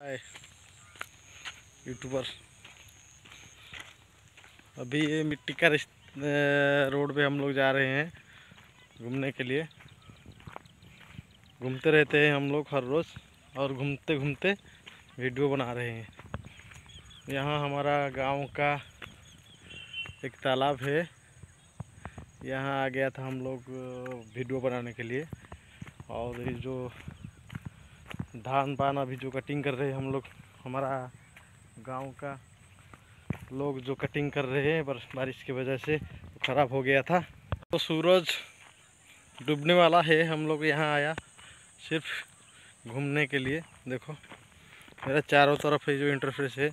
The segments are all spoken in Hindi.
हाय यूट्यूबर अभी ये मिट्टी का रोड पे हम लोग जा रहे हैं घूमने के लिए। घूमते रहते हैं हम लोग हर रोज़ और घूमते घूमते वीडियो बना रहे हैं। यहाँ हमारा गाँव का एक तालाब है। यहाँ आ गया था हम लोग वीडियो बनाने के लिए। और ये जो धान पान अभी जो कटिंग कर रहे हैं हम लोग, हमारा गाँव का लोग जो कटिंग कर रहे हैं बारिश की वजह से ख़राब हो गया था। तो सूरज डूबने वाला है, हम लोग यहाँ आया सिर्फ़ घूमने के लिए। देखो, मेरा चारों तरफ़ है जो इंटरफेस है।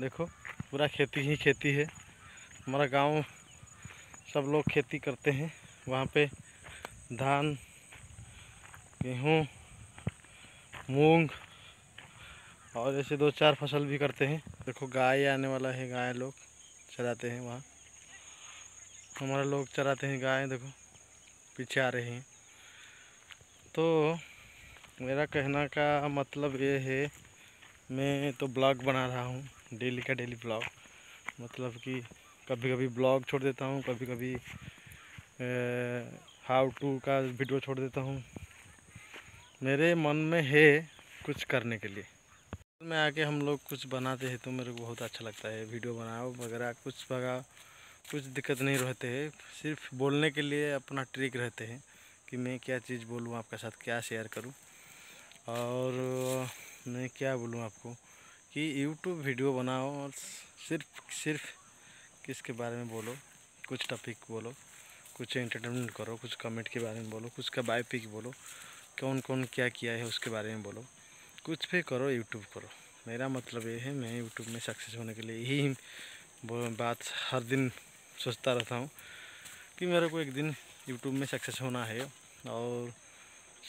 देखो, पूरा खेती ही खेती है। हमारा गाँव, सब लोग खेती करते हैं। वहाँ पे धान, गेहूँ मूंग। और ऐसे दो चार फ़सल भी करते हैं। देखो, गाय आने वाला है, गाय लोग चराते हैं वहाँ। हमारा लोग चराते हैं गाय, देखो, पीछे आ रहे हैं। तो मेरा कहना का मतलब ये है, मैं तो ब्लॉग बना रहा हूँ, डेली का डेली ब्लॉग। मतलब कि कभी कभी ब्लॉग छोड़ देता हूँ कभी कभी हाउ टू का वीडियो छोड़ देता हूँ। मेरे मन में है कुछ करने के लिए। में आके हम लोग कुछ बनाते हैं तो मेरे को बहुत अच्छा लगता है। वीडियो बनाओ वगैरह कुछ वगैरह कुछ दिक्कत नहीं रहते हैं। सिर्फ़ बोलने के लिए अपना ट्रिक रहते हैं कि मैं क्या चीज़ बोलूँ, आपके साथ क्या शेयर करूँ। और मैं क्या बोलूँ आपको कि यूट्यूब वीडियो बनाओ और सिर्फ़ सिर्फ़ किसके बारे में बोलो, कुछ टॉपिक बोलो, कुछ एंटरटेनमेंट करो, कुछ कमेंट के बारे में बोलो, कुछ का बायोपिक बोलो। कौन कौन क्या किया है उसके बारे में बोलो। कुछ भी करो यूट्यूब करो। मेरा मतलब ये है, मैं यूट्यूब में सक्सेस होने के लिए यही बात हर दिन सोचता रहता हूँ कि मेरे को एक दिन यूट्यूब में सक्सेस होना है और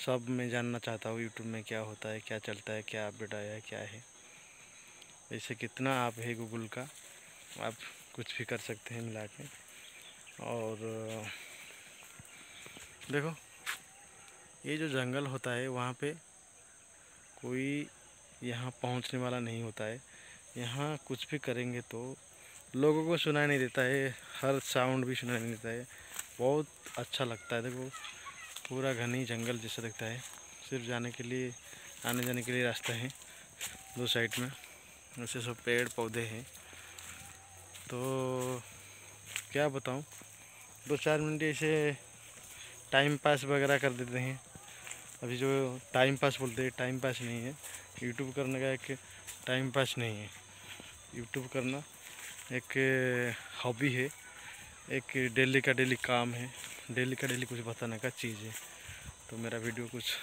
सब मैं जानना चाहता हूँ यूट्यूब में क्या होता है, क्या चलता है, क्या अपडेट आया है, क्या है। ऐसे कितना आप है गूगल का, आप कुछ भी कर सकते हैं मिला के। और, देखो ये जो जंगल होता है, वहाँ पे कोई यहाँ पहुँचने वाला नहीं होता है। यहाँ कुछ भी करेंगे तो लोगों को सुनाई नहीं देता है, हर साउंड भी सुनाई नहीं देता है। बहुत अच्छा लगता है, देखो, पूरा घनी जंगल जैसा लगता है। सिर्फ़ जाने के लिए, आने जाने के लिए रास्ता है दो साइड में। ऐसे सब पेड़ पौधे हैं। तो क्या बताऊँ, दो चार मिनट ऐसे टाइम पास वगैरह कर देते हैं। अभी जो टाइम पास बोलते हैं टाइम पास नहीं है। यूट्यूब करने का एक टाइम पास नहीं है। यूट्यूब करना एक हॉबी है। एक डेली का डेली काम है। डेली का डेली कुछ बताने का चीज़ है। तो मेरा वीडियो कुछ,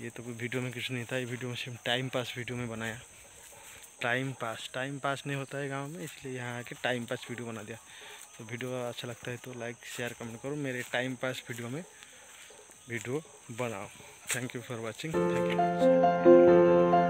ये तो कोई वीडियो में कुछ नहीं था। ये वीडियो में सिर्फ़ टाइम पास वीडियो में बनाया। टाइम पास टाइम पास नहीं होता है गाँव में, इसलिए यहाँ आके टाइम पास वीडियो बना दिया। तो वीडियो अच्छा लगता है तो लाइक शेयर कमेंट करो। मेरे टाइम पास वीडियो में वीडियो बनाओ। Thank you for watching thank you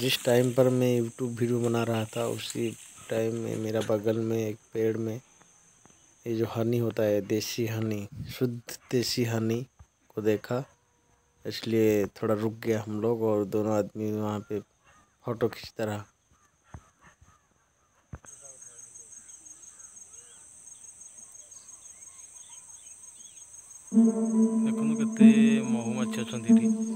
जिस टाइम पर मैं यूट्यूब वीडियो बना रहा था उसी टाइम में मेरा बगल में एक पेड़ में ये जो हनी होता है देसी हनी शुद्ध देसी हनी को देखा इसलिए थोड़ा रुक गया हम लोग और दोनों आदमी वहाँ पे फ़ोटो खींचता रहा ଦେଖନ୍ତୁ କେତେ ମହୁମାଛି ଅଛନ୍ତି ଏଠି